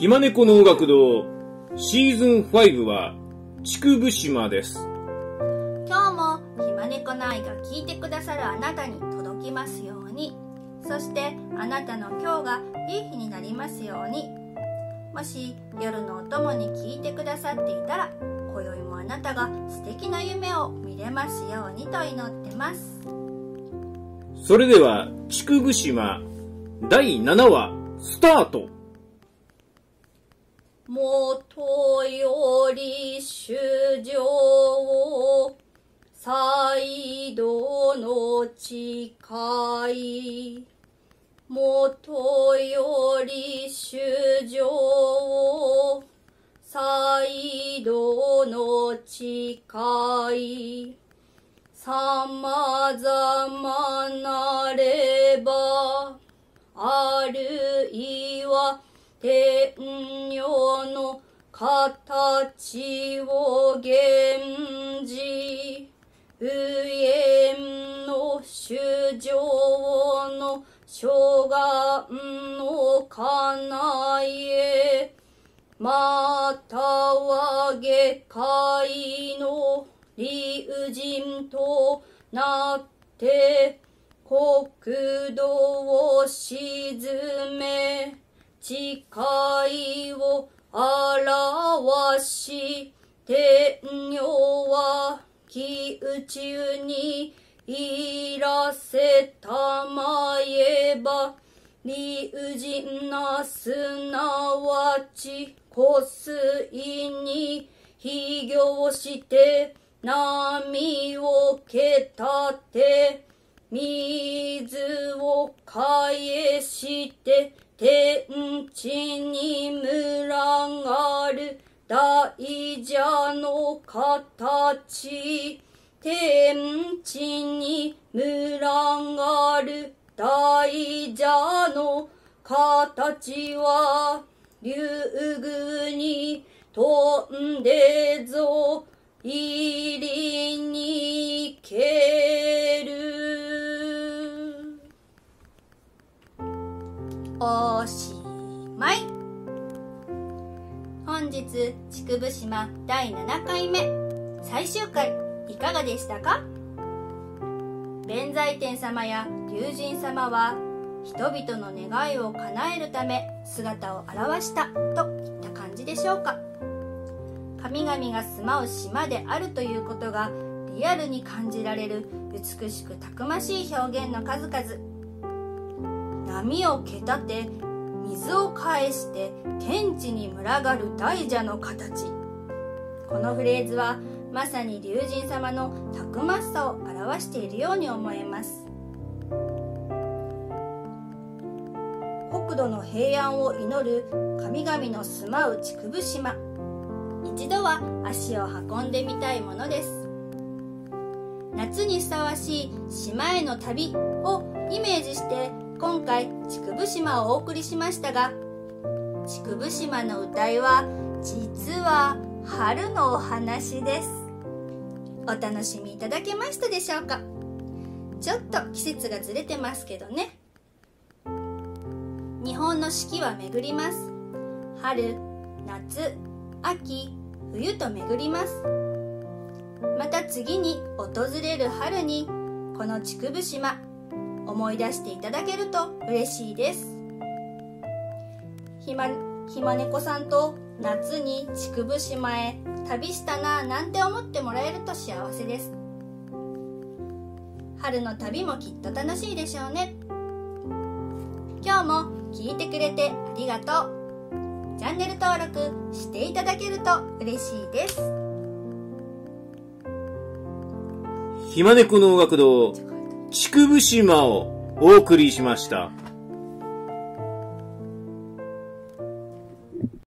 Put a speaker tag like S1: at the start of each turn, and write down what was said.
S1: ひまねこの音楽堂シーズン5は竹生島です。
S2: 今日もひまねこの愛が聞いてくださるあなたに届きますように。そしてあなたの今日がいい日になりますように。もし夜のお供に聞いてくださっていたら今宵もあなたが素敵な夢を見れますようにと祈ってます。
S1: それでは竹生島第7話スタート
S2: 元より主情再度の誓い。元より主情再度の誓い。様々なればあるいは天女の形を現じ無縁の主情の諸願の叶えまたは下界の理不尽となって国土を沈め誓いを表し天女は気宇宙にいらせたまえば理不尽なすなわち湖水に非業して波をけたて水を返して天地に群がる大蛇の形。天地に群がる大蛇の形は竜宮に飛んでぞ。入りにけ。おしまい。本日竹生島第7回目。最終回いかがでしたか？弁財天様や龍神様は人々の願いを叶えるため姿を現したといった感じでしょうか。神々が住まう島であるということがリアルに感じられる美しくたくましい表現の数々。波をけたて水を返して天地に群がる大蛇の形。このフレーズはまさに龍神様のたくましさを表しているように思えます。国土の平安を祈る神々の住まう竹生島。一度は足を運んでみたいものです。夏にふさわしい島への旅をイメージして今回竹生島をお送りしましたが竹生島の歌いは実は春のお話です。お楽しみいただけましたでしょうか？ちょっと季節がずれてますけどね。日本の四季は巡ります。春夏秋冬と巡ります。また次に訪れる春にこの竹生島思い出していただけると嬉しいです。ひまひまねこさんと夏に竹生島へ旅したなぁなんて思ってもらえると幸せです。春の旅もきっと楽しいでしょうね。今日も聞いてくれてありがとう。チャンネル登録していただけると嬉しいです。
S1: ひまねこの音楽堂。竹生島をお送りしました。